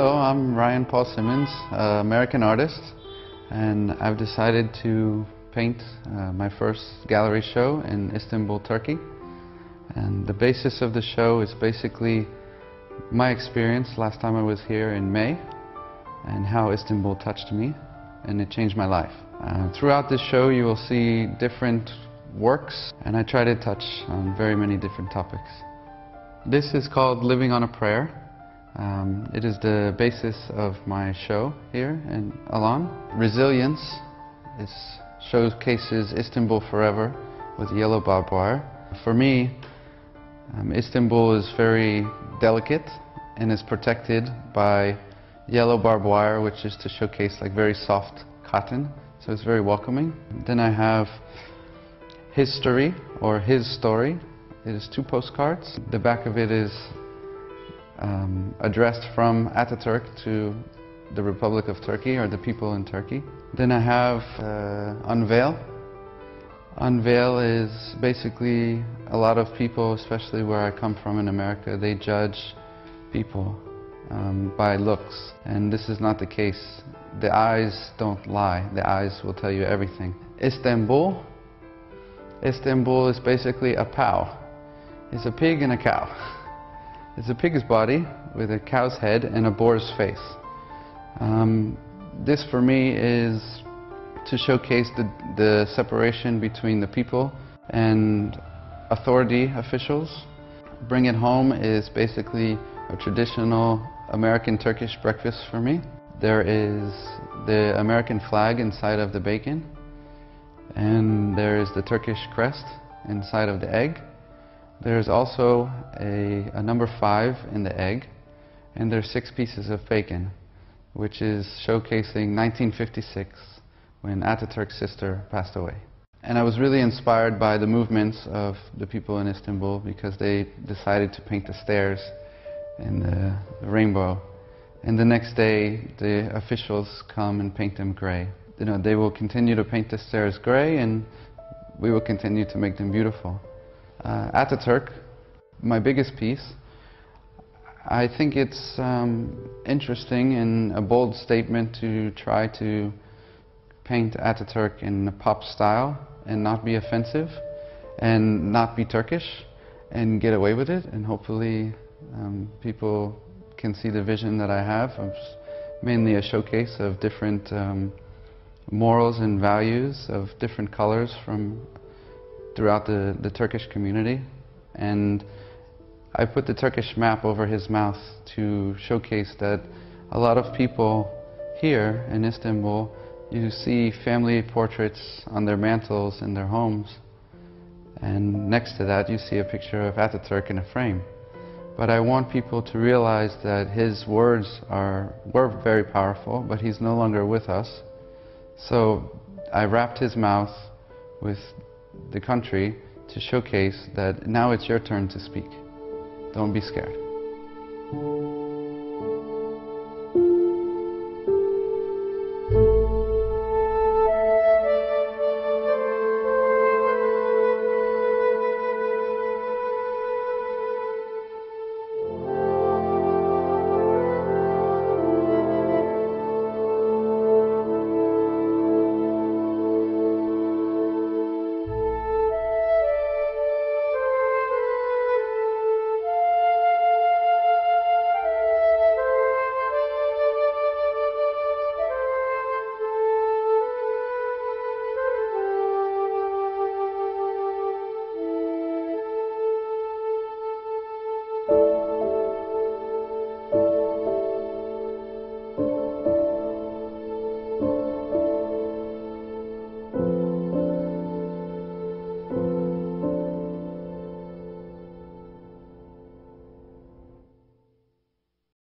I'm Ryan Paul Simmons, uh, American artist, and I've decided to paint uh, my first gallery show in Istanbul, Turkey. And the basis of the show is basically my experience last time I was here in May and how Istanbul touched me and it changed my life. Uh, throughout this show you will see different works and I try to touch on very many different topics. This is called Living on a Prayer. Um, it is the basis of my show here in Alan. Resilience is showcases Istanbul forever with yellow barbed wire. For me, um, Istanbul is very delicate and is protected by yellow barbed wire, which is to showcase like very soft cotton. So it's very welcoming. Then I have history or his story. It is two postcards. The back of it is um, addressed from Ataturk to the Republic of Turkey or the people in Turkey. Then I have uh, Unveil. Unveil is basically a lot of people, especially where I come from in America, they judge people um, by looks. And this is not the case. The eyes don't lie. The eyes will tell you everything. Istanbul. Istanbul is basically a cow. It's a pig and a cow. It's a pig's body with a cow's head and a boar's face. Um, this for me is to showcase the, the separation between the people and authority officials. Bring It Home is basically a traditional American Turkish breakfast for me. There is the American flag inside of the bacon and there is the Turkish crest inside of the egg. There's also a, a, number five in the egg, and there's six pieces of bacon, which is showcasing 1956 when Ataturk's sister passed away. And I was really inspired by the movements of the people in Istanbul because they decided to paint the stairs in the, the rainbow. And the next day, the officials come and paint them gray. You know, they will continue to paint the stairs gray, and we will continue to make them beautiful. Uh, Ataturk, my biggest piece, I think it's um, interesting and a bold statement to try to paint Ataturk in a pop style and not be offensive and not be Turkish and get away with it and hopefully um, people can see the vision that I have. Mainly a showcase of different um, morals and values of different colors from throughout the, the Turkish community. And I put the Turkish map over his mouth to showcase that a lot of people here in Istanbul, you see family portraits on their mantles in their homes. And next to that, you see a picture of Ataturk in a frame. But I want people to realize that his words are, were very powerful, but he's no longer with us. So I wrapped his mouth with the country to showcase that now it's your turn to speak. Don't be scared.